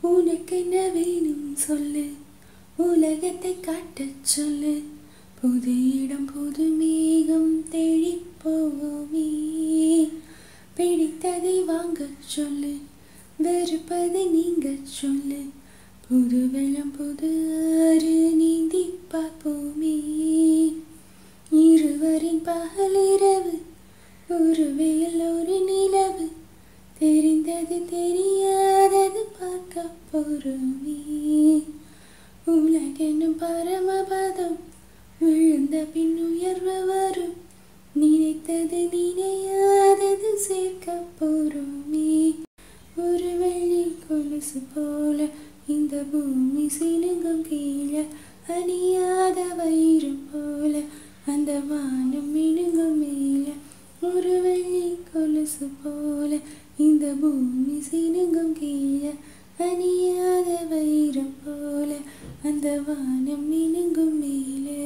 உனக்கு என்ன வேணும் சொல்லு. உலகத்தை காட்டச் சொல்லு. புது இடம் புது மேகம் தேடி போவோமே. பிடித்ததை வாங்க சொல்லு. வெறுப்பதை நீங்க சொல்லு. புது வெள்ளம் புது ஆறு நீந்தி பார்ப்போமே. இருவரின் பகலிரவு ஒரு வெயில் ஒரு நிலவு. தெரிந்தது தெரியாதது பார்க்க பொறுமே. உலகென்னும் பரமபதம் விழுந்த பின் உயர்வு வரும். நினைத்தது நினையாதது சேர்க்க பொறுமே. ஒரு வெள்ளி கொலுசு போல இந்த பூமி சிலுங்கும் கீழே அணியாத வயிறு போல அந்த வானம் மினுங்கும் மேல. ஒரு வெள்ளி கொலுசு போல இந்த பூமி சிலுங்கும் கீழே அணியாத வைரம் போல அந்த வானம் மினுங்கும் மேலே.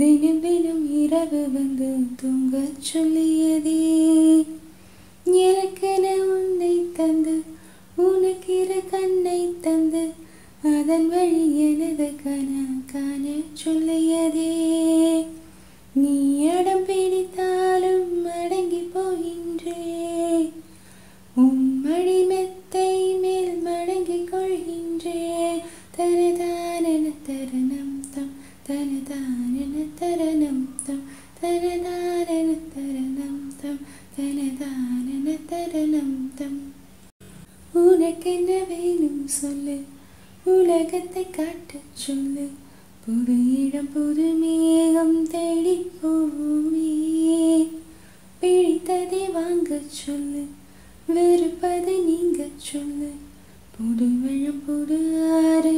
தினம் தினம் இரவு வந்து தூங்க சொல்லியதே. எனக்கென உன்னை தந்து உனக்கிரு கண்ணை தந்து அதன் வழி எனது கன காண சொல்லிய உனக்கென்ன வேணும் சொல்லு உலகத்தை காட்டச் சொல்லு புது இடம் புது மேகம் தேடி போவோமே பிடித்ததை வாங்கச் சொல்லு வெறுப்பதை நீங்கச் சொல்லு புது வெள்ளம் புது ஆறு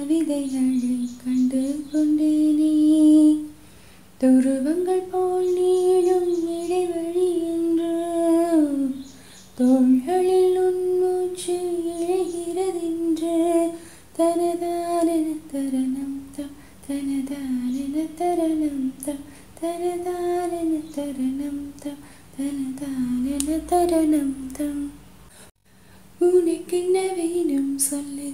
என் கவிதைகளை கண்டு கொண்டேனே துருவங்கள் போல் நீளும் இடைவெளி என்று தோள்களில் உன் மூச்சு இழைகிறதென்று தனதானன தரணம் தம் தனதானன தரணம் தம் தனதானன தரணம் தம் தனதானன தரணம் தம் உனக்கென்ன வேணும் சொல்லு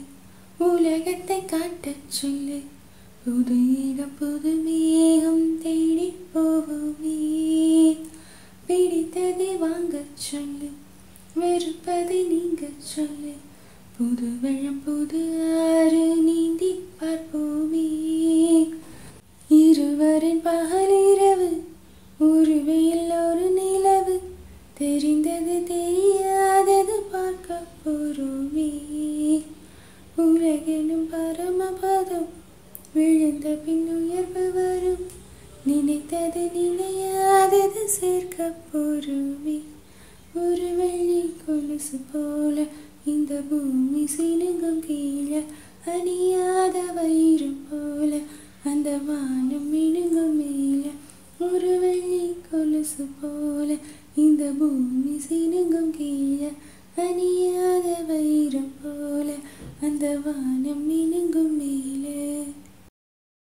உலகத்தை காட்டச் சொல்லு. புது இடம் புது மேகம் தேடி போவோமே பிடித்ததை வாங்க சொல்லு. வெறுப்பதை நீங்க சொல்லு. புது வெள்ளம் புது ஆறு விழுந்த பின் உயர்வு வரும். நினைத்தது நினையாதது சேர்க்க போறோமே. ஒரு வெள்ளி கொலுசு போல இந்த பூமி சினுங்கும் கீழே அணியாத வயிறு போல அந்த வானம் மினுங்கும் மேல ஒரு வெள்ளி கொலுசு போல இந்த பூமி சினுங்கும் கீழே அணியாத வயிறு போல அந்த வானம் மினுங்கும்